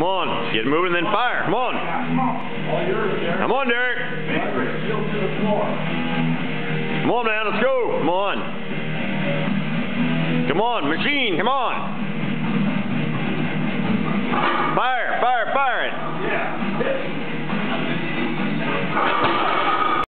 Come on. Get moving, then fire. Come on. Come on, Deric. Come on, man. Let's go. Come on. Come on, machine. Come on.